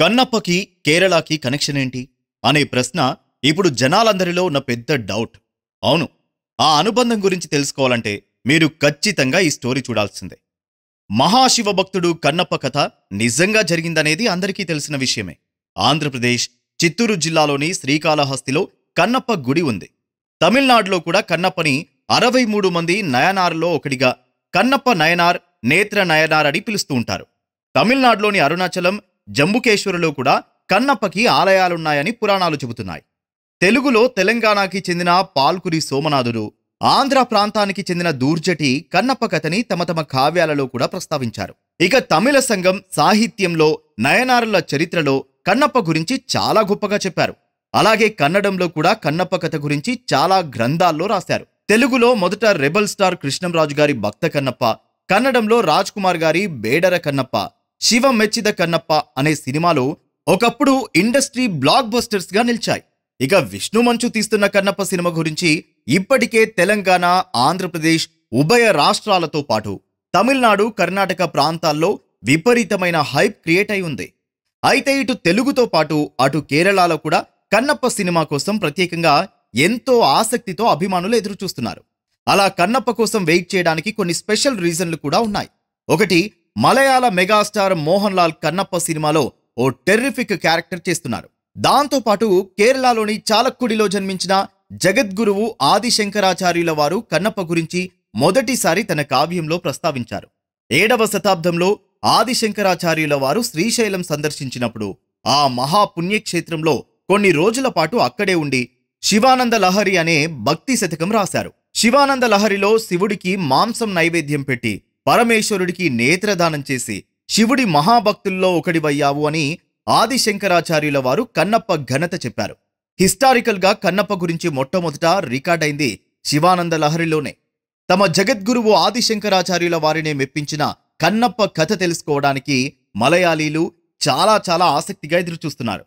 కన్నప్పకి కేరళకి కనెక్షన్ ఏంటి? అనే ప్రశ్న ఇప్పుడు జనాలందరిలో ఉన్న పెద్ద డౌట్ అవును ఆ అనుబంధం గురించి తెలుసుకోవాలంటే మీరు ఖచ్చితంగా ఈ స్టోరీ చూడాల్సిందే. మహాశివ భక్తుడు కన్నప్ప కథ నిజంగా జరిగిందనేది అందరికీ తెలిసిన విషయమే. ఆంధ్రప్రదేశ్ చిత్తూరు జిల్లాలోని శ్రీకాళహస్తిలో కన్నప్ప గుడి ఉంది. తమిళనాడులో కూడా కన్నప్పని అరవై మూడు మంది నయనార్లో ఒకటిగా కన్నప్ప నయనార్ నేత్ర నయనార్ అని పిలుస్తూ ఉంటారు. తమిళనాడులోని అరుణాచలం జంబుకేశ్వరులో కూడా కన్నప్పకి ఆలయాలున్నాయని పురాణాలు చెబుతున్నాయి. తెలుగులో తెలంగాణకి చెందిన పాల్కురి సోమనాథుడు ఆంధ్ర ప్రాంతానికి చెందిన దూర్జటి కన్నప్ప కథని తమ తమ కావ్యాలలో కూడా ప్రస్తావించారు. ఇక తమిళ సంఘం సాహిత్యంలో నయనారుల చరిత్రలో కన్నప్ప గురించి చాలా గొప్పగా చెప్పారు. అలాగే కన్నడంలో కూడా కన్నప్ప కథ గురించి చాలా గ్రంథాల్లో రాశారు. తెలుగులో మొదట రెబల్ స్టార్ కృష్ణంరాజు గారి భక్త కన్నప్ప కన్నడంలో రాజ్ కుమార్ గారి బేడర కన్నప్ప శివ మెచ్చిద కన్నప్ప అనే సినిమాలు ఒకప్పుడు ఇండస్ట్రీ బ్లాక్ బస్టర్స్గా నిలిచాయి. ఇక విష్ణు మంచు తీస్తున్న కన్నప్ప సినిమా గురించి ఇప్పటికే తెలంగాణ ఆంధ్రప్రదేశ్ ఉభయ రాష్ట్రాలతో పాటు తమిళనాడు కర్ణాటక ప్రాంతాల్లో విపరీతమైన హైప్ క్రియేట్ అయి ఉంది. అయితే ఇటు తెలుగుతో పాటు అటు కేరళలో కూడా కన్నప్ప సినిమా కోసం ప్రత్యేకంగా ఎంతో ఆసక్తితో అభిమానులు ఎదురుచూస్తున్నారు. అలా కన్నప్ప కోసం వెయిట్ చేయడానికి కొన్ని స్పెషల్ రీజన్లు కూడా ఉన్నాయి. ఒకటి మలయాళ మెగాస్టార్ మోహన్ లాల్ కన్నప్ప సినిమాలో ఓ టెర్రిఫిక్ క్యారెక్టర్ చేస్తున్నారు. దాంతోపాటు కేరళలోని చాలక్కుడిలో జన్మించిన జగద్గురువు ఆదిశంకరాచార్యుల వారు కన్నప్ప గురించి మొదటిసారి తన కావ్యంలో ప్రస్తావించారు. ఏడవ శతాబ్దంలో ఆదిశంకరాచార్యుల వారు శ్రీశైలం సందర్శించినప్పుడు ఆ మహాపుణ్యక్షేత్రంలో కొన్ని రోజుల పాటు అక్కడే ఉండి శివానంద లహరి అనే భక్తి శతకం రాశారు. శివానంద లహరిలో శివుడికి మాంసం నైవేద్యం పెట్టి పరమేశ్వరుడికి నేత్రదానం చేసి శివుడి మహాభక్తుల్లో ఒకడివయ్యావు అని ఆదిశంకరాచార్యుల వారు కన్నప్ప ఘనత చెప్పారు. హిస్టారికల్గా కన్నప్ప గురించి మొట్టమొదట రికార్డైంది శివానంద లహరిలోనే. తమ జగద్గురువు ఆదిశంకరాచార్యుల వారినే మెప్పించిన కన్నప్ప కథ తెలుసుకోవడానికి మలయాళీలు చాలా చాలా ఆసక్తిగా ఎదురుచూస్తున్నారు.